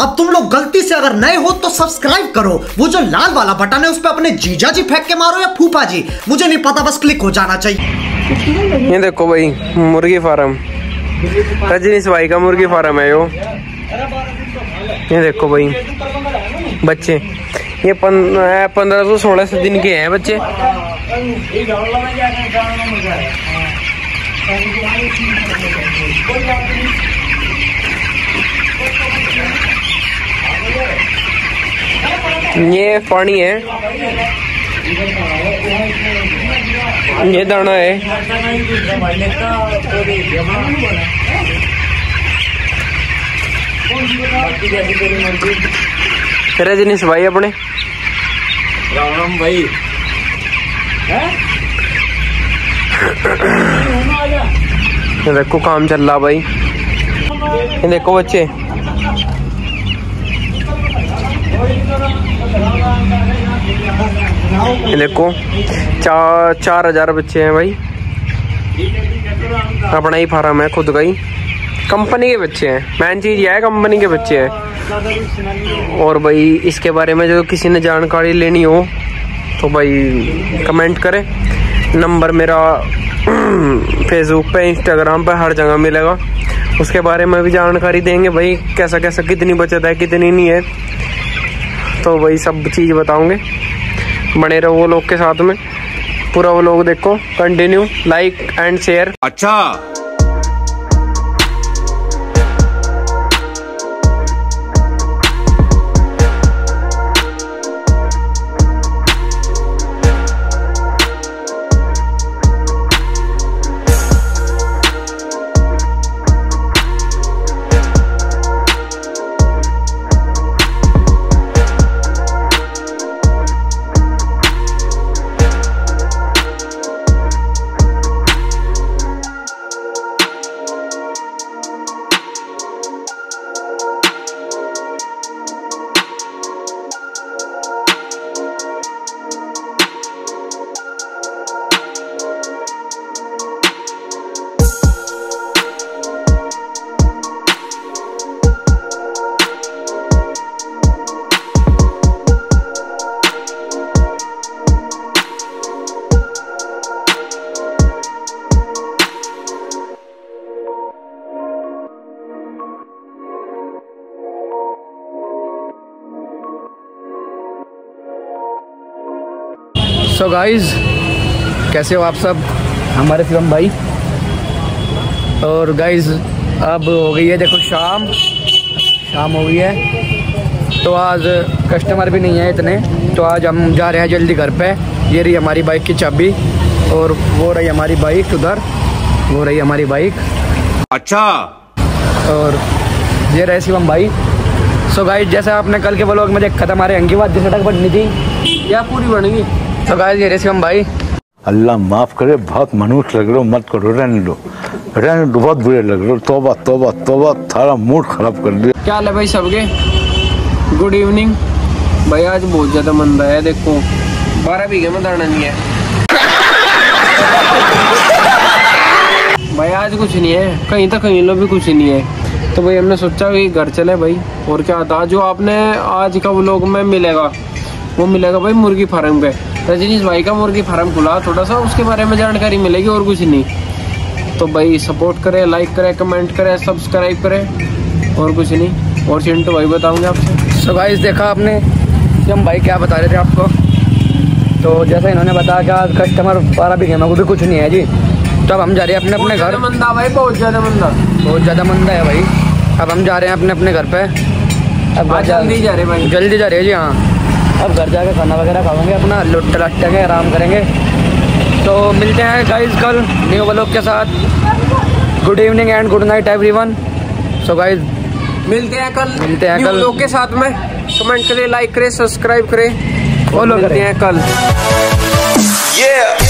अब तुम लोग गलती से अगर नए हो तो सब्सक्राइब करो। वो जो लाल वाला बटन है, उस पर अपने जीजा जी फेंक के मारो या फूफा जी। मुझे नहीं पता, बस क्लिक हो जाना चाहिए। ये देखो भाई, मुर्गी फार्म। रजनीश भाई का मुर्गी फार्म है यो। ये देखो भाई, बच्चे। ये पंद्रह सौ सोलह सौ दिन के हैं बच्चे। ये पानी है। ये दाना है। रजनीश भाई अपने। राम राम भाई देखो काम चल रहा भाई। देखो बच्चे। ये देखो चार चार हज़ार बच्चे हैं भाई। अपना ही फार्म है, खुद का ही। कंपनी के बच्चे हैं। मेन चीज़ यह है, कंपनी के बच्चे हैं। और भाई, इसके बारे में जो किसी ने जानकारी लेनी हो तो भाई कमेंट करें। नंबर मेरा फेसबुक पे इंस्टाग्राम पे हर जगह मिलेगा। उसके बारे में भी जानकारी देंगे भाई, कैसा कैसा, कितनी बचत है, कितनी नहीं है। तो भाई, सब चीज़ बताऊँगे। बने रहो वो लोग के साथ में। पूरा वो लोग देखो कंटिन्यू लाइक एंड शेयर अच्छा। सो so गाइस कैसे हो आप सब? हमारे शिवम भाई। और गाइस अब हो गई है देखो शाम। शाम हो गई है। तो आज कस्टमर भी नहीं है इतने। तो आज हम जा रहे हैं जल्दी घर पे। ये रही हमारी बाइक की चाबी और वो रही हमारी बाइक उधर। वो रही हमारी बाइक अच्छा। और ये रहे शिवम भाई। सो गाइस जैसे आपने कल के ब्लॉग में देखा था हमारे अंकीवाद जिस सड़क बननी थी। या पूरी बनेगी तो गाइस ये रहे शिवम भाई। अल्लाह माफ़ करे बहुत मनुष्य लग रहे हो मत करो रहने दो। रहने दो बहुत बुरे लग रहे हो। तोबा तोबा तोबा थारा मूड खराब कर दिया। क्या हाल है भाई सबके? गुड इवनिंग भाई आज बहुत ज़्यादा मंदा है देखो। बारह बीघे में दाना नहीं है। भाई आज कुछ नहीं है। कहीं तो कहीं लो भी कुछ नहीं है। तो भाई हमने सोचा कि घर चले भाई। और क्या था जो आपने आज का व्लॉग में मिलेगा वो मिलेगा भाई मुर्गी फार्म पे। रजनीश भाई का मुर्गी फार्म खुला थोड़ा सा उसके बारे में जानकारी मिलेगी और कुछ नहीं। तो भाई सपोर्ट करें लाइक करें कमेंट करें सब्सक्राइब करें और कुछ नहीं। और चिंटू भाई बताऊँगे आपसे। सो गाइस देखा आपने कि हम भाई क्या बता रहे थे आपको? तो जैसा इन्होंने बताया कि आज कस्टमर बारह बीघे में को भी कुछ नहीं है जी। तो अब हम जा रहे हैं अपने अपने घर। मंदा भाई बहुत ज़्यादा मंदा। बहुत ज़्यादा मंदा है भाई। अब हम जा रहे हैं अपने अपने घर पे। अब जल्दी जा रहे भाई। जल्दी जा रहे हैं जी हाँ। अब घर जाके खाना वगैरह खाओगे अपना लुट लट्टेंगे आराम करेंगे तो मिलते हैं गाइज़ कल न्यू ब्लॉग के साथ good evening and good night everyone so guys मिलते हैं कल मिलते हैं कल। लोग के साथ में कमेंट करें लाइक करें सब्सक्राइब करें फॉलो करते करें। हैं कल Yeah.